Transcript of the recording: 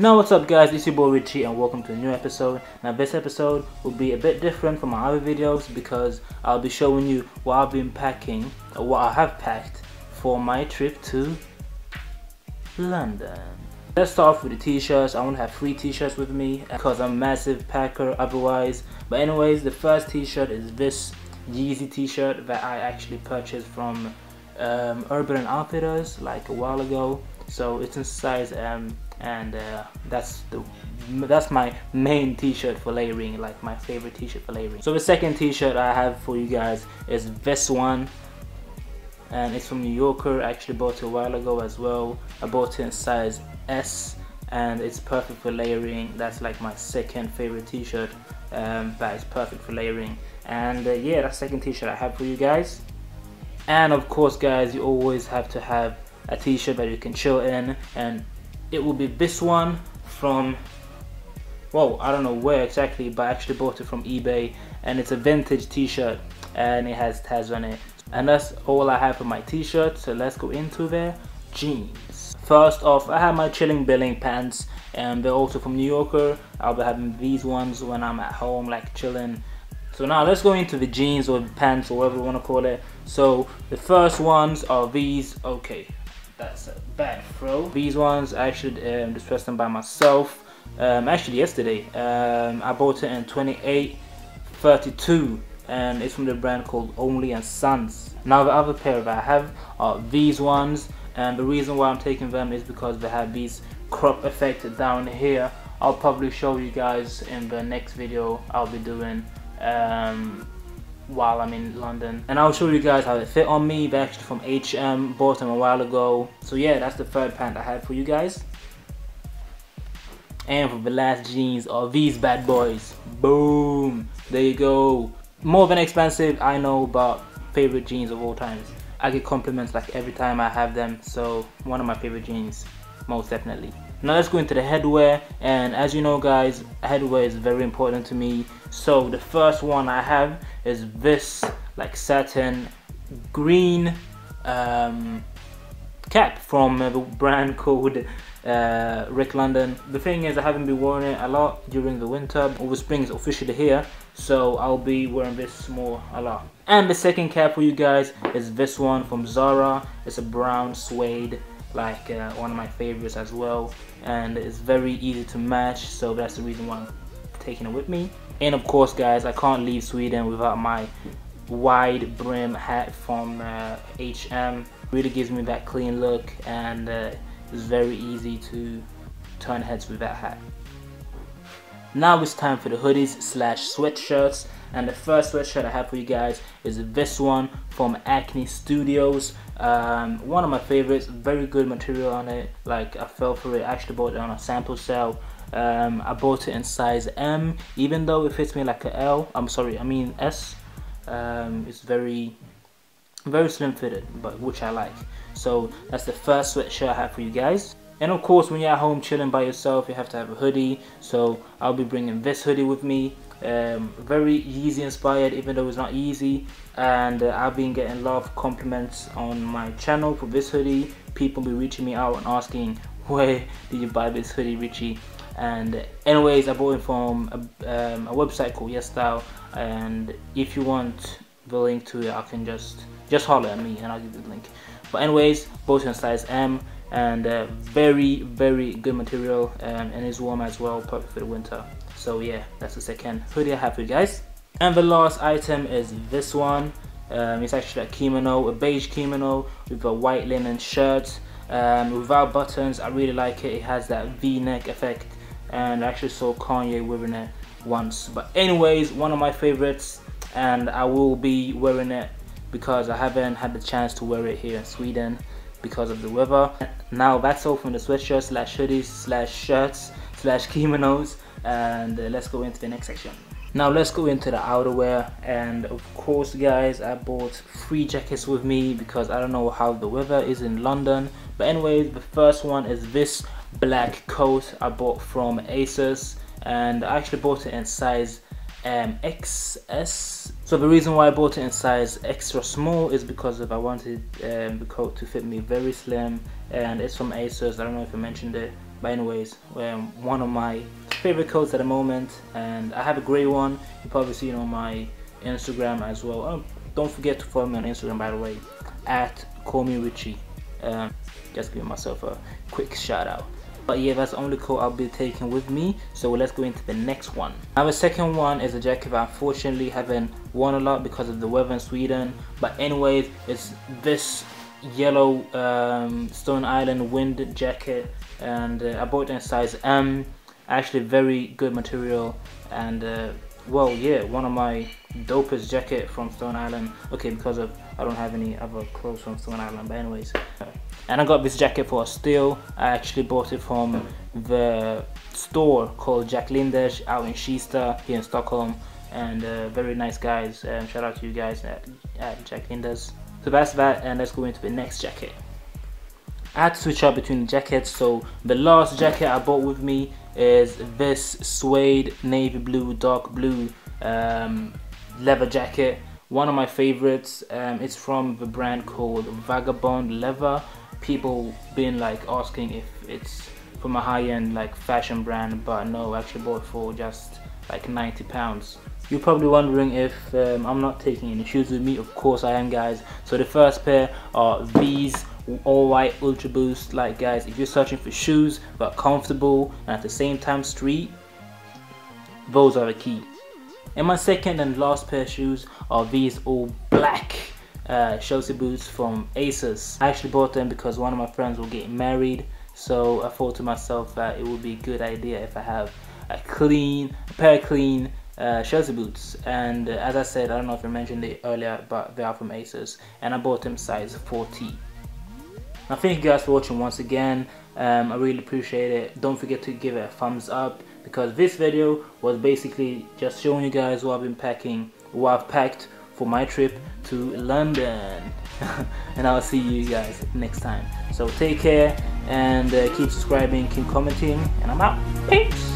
Now what's up guys, it's your boy Richie and welcome to a new episode. Now this episode will be a bit different from my other videos because I'll be showing you what I've been packing, or what I have packed for my trip to London. Let's start off with the t-shirts. I want to have three t-shirts with me because I'm a massive packer otherwise. But anyways, the first t-shirt is this Yeezy t-shirt that I actually purchased from um, Urban Outfitters like a while ago. So it's in size M and uh, that's the that's my main t-shirt for layering like my favorite t-shirt for layering. So the second t-shirt I have for you guys is this one and it's from New Yorker. I actually bought it a while ago as well. I bought it in size S and it's perfect for layering. That's like my second favorite t-shirt um, it's perfect for layering. And uh, yeah that's second t-shirt I have for you guys and of course guys you always have to have a t-shirt that you can chill in. And it will be this one from well I don't know where exactly but I actually bought it from eBay. And it's a vintage t-shirt and it has Taz on it. And that's all I have for my t-shirt. So let's go into their jeans. First off I have my chilling billing pants. And they're also from New Yorker. I'll be having these ones when I'm at home like chilling so now let's go into the jeans or the pants or whatever you want to call it so the first ones are these okay that's a bad throw these ones I should um, just them by myself um, actually yesterday um, I bought it in 2832 and it's from the brand called Only and Sons. Now the other pair that I have are these ones and the reason why I'm taking them is because they have these crop effect down here. I'll probably show you guys in the next video I'll be doing um, while I'm in London and I'll show you guys how it fit on me they're actually from H&M bought them a while ago so yeah that's the third pant I have for you guys and for the last jeans are these bad boys. Boom. There you go. More than expensive, I know, but favorite jeans of all times. I get compliments like every time I have them, so one of my favorite jeans, most definitely. Now let's go into the headwear, and as you know guys, headwear is very important to me. So the first one I have is this like satin green um, cap from the brand called uh, Wreck London. The thing is I haven't been wearing it a lot during the winter. Over spring is officially here so I'll be wearing this more a lot. And the second cap for you guys is this one from Zara. It's a brown suede like uh, one of my favorites as well and it's very easy to match so that's the reason why I'm taking it with me. And of course guys I can't leave Sweden without my wide brim hat from uh, HM really gives me that clean look and uh, it's very easy to turn heads with that hat. Now it's time for the hoodies slash sweatshirts and the first sweatshirt I have for you guys is this one from Acne Studios. Um, one of my favorites, very good material on it. Like I fell for it, I actually bought it on a sample sale. Um, I bought it in size M, even though it fits me like a L. I'm sorry, I mean S. Um, it's very very slim fitted but which I like so that's the first sweatshirt I have for you guys and of course when you're at home chilling by yourself you have to have a hoodie so I'll be bringing this hoodie with me um, very Yeezy inspired even though it's not Yeezy. And uh, I've been getting a lot of compliments on my channel for this hoodie. People be reaching me out and asking where did you buy this hoodie Richie? And anyways I bought it from a, um, a website called YesStyle and if you want the link to it I can just just holler at me and I'll give you the link. But anyways both in size M and uh, very very good material. Um, and it's warm as well perfect for the winter so yeah that's the second hoodie I have for you guys. And the last item is this one. Um, it's actually a kimono a beige kimono with a white linen shirt um, without buttons. I really like it. It has that v-neck effect. And I actually saw Kanye wearing it once. But anyways one of my favorites. And I will be wearing it because I haven't had the chance to wear it here in Sweden because of the weather. Now that's all from the sweatshirt slash hoodies slash shirts slash kimonos and uh, let's go into the next section. Now let's go into the outerwear and of course guys I bought three jackets with me because I don't know how the weather is in London but anyway the first one is this black coat I bought from ASOS and I actually bought it in size um, XS. So the reason why I bought it in size extra small is because of I wanted um, the coat to fit me very slim and it's from ASOS. I don't know if I mentioned it but anyways um, one of my favorite coats at the moment and I have a gray one. You probably seen on my Instagram as well. Oh, don't forget to follow me on Instagram by the way at call me Richie um, just giving myself a quick shout out. But yeah that's the only coat I'll be taking with me so let's go into the next one. Now the second one is a jacket that unfortunately haven't worn a lot because of the weather in Sweden. But anyways it's this yellow um, Stone Island wind jacket and uh, I bought it in size M actually very good material. And uh, well yeah one of my dopest jacket from Stone Island. Okay because of I don't have any other clothes from Stone Island but anyways. And I got this jacket for a steal. I actually bought it from the store called Jack Lindesh out in Kista here in Stockholm. And uh, very nice guys. And shout out to you guys at, at Jack Lindesh. So that's that and let's go into the next jacket. I had to switch up between the jackets so the last jacket I bought with me is this suede navy blue dark blue um, leather jacket. One of my favorites um, it's from the brand called Vagabond Leather. People been like asking if it's from a high-end like fashion brand but no actually bought for just like 90 pounds. You're probably wondering if um, I'm not taking any shoes with me. Of course I am guys. So the first pair are these all white ultra boost like guys if you're searching for shoes but comfortable and at the same time street those are the key and my second and last pair of shoes are these all black uh, Chelsea boots from ASOS. I actually bought them because one of my friends will get married so I thought to myself that it would be a good idea if I have a clean, a pair of clean uh, Chelsea boots and uh, as I said I don't know if I mentioned it earlier but they are from ASOS and I bought them size 4T. Now thank you guys for watching once again. Um, I really appreciate it. Don't forget to give it a thumbs up because this video was basically just showing you guys what I've been packing what I've packed for my trip to London. And I'll see you guys next time. So take care and uh, keep subscribing keep commenting and I'm out. Peace